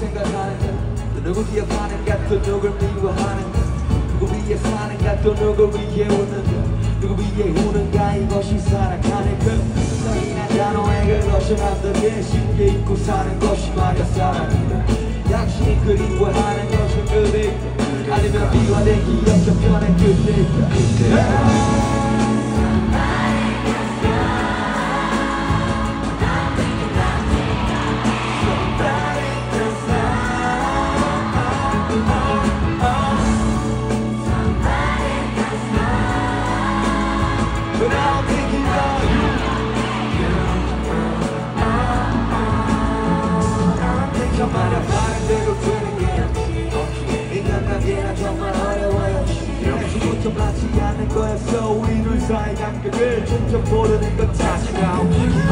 생각하는가? 또 누구 기억하는가 또 누굴 미워하는가? 누구 위해 사는가 또 누굴 위해 웃는가? 누구 위해 우는가? 이것이 살아가는 그 성인한 단어에 그것을 남들게 쉽게 잊고 사는 것이 말이야 사랑이다 당신이 그리워하는 것은 그대. 아니면 미화된 기억 저편의 그대 게 없지 인간관계는 정말 어려워요. 이렇게부터 맞지 않는 거였어 우리 둘 사이 감격을 점점 모르는 것 탓이야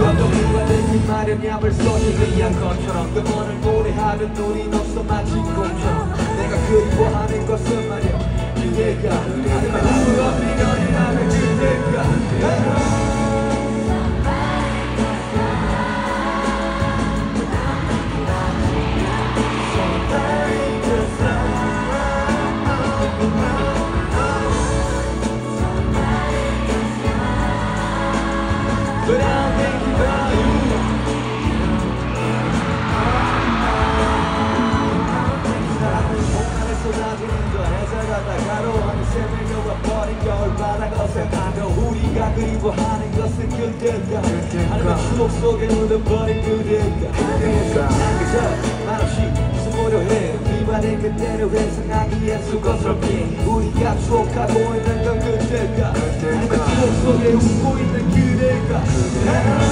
너도 미화된 이 마련함을 써주지 위한 것처럼 그 오늘 모래하는 눈이 없어 마치 꿈처럼. 내가 그리워하는 것은 말이야 그대가 아니면 우리가 그리워하는 것은 그대가 아니면 추억 속에 묻어버린 그대가 난 그저 말없이 숨으려 해 비바된 그때를 회상하기엔 수고스럽게 우리가 추억하고 있는 건 그대가 아니면 추억 속에 웃고 있는 그대가 か